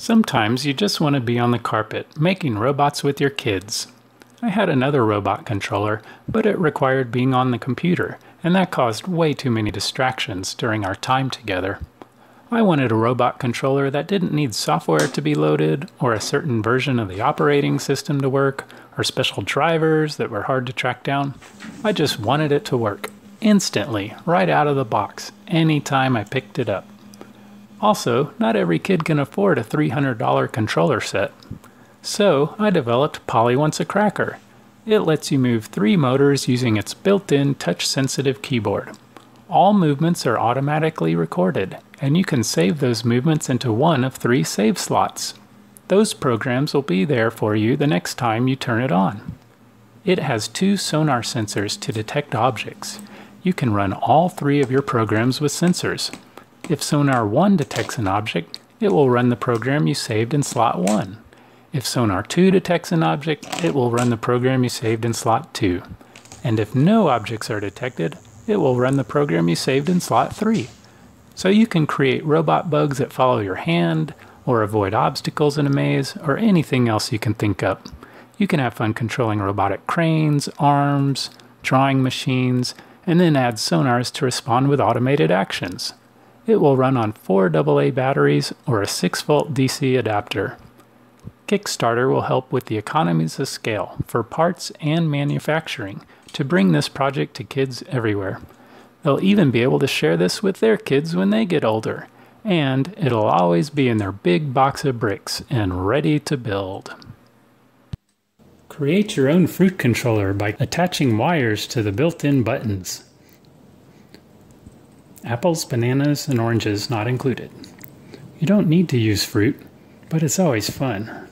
Sometimes you just want to be on the carpet, making robots with your kids. I had another robot controller, but it required being on the computer, and that caused way too many distractions during our time together. I wanted a robot controller that didn't need software to be loaded, or a certain version of the operating system to work, or special drivers that were hard to track down. I just wanted it to work, instantly, right out of the box, anytime I picked it up. Also, not every kid can afford a $300 controller set. So, I developed Poly Wants a Cracker. It lets you move three motors using its built-in touch-sensitive keyboard. All movements are automatically recorded, and you can save those movements into one of three save slots. Those programs will be there for you the next time you turn it on. It has two sonar sensors to detect objects. You can run all three of your programs with sensors, if Sonar 1 detects an object, it will run the program you saved in slot 1. If Sonar 2 detects an object, it will run the program you saved in slot 2. And if no objects are detected, it will run the program you saved in slot 3. So you can create robot bugs that follow your hand, or avoid obstacles in a maze, or anything else you can think up. You can have fun controlling robotic cranes, arms, drawing machines, and then add sonars to respond with automated actions. It will run on four AA batteries or a 6 volt DC adapter. Kickstarter will help with the economies of scale for parts and manufacturing to bring this project to kids everywhere. They'll even be able to share this with their kids when they get older, and it'll always be in their big box of bricks and ready to build. Create your own fruit controller by attaching wires to the built-in buttons. Apples, bananas, and oranges not included. You don't need to use fruit, but it's always fun.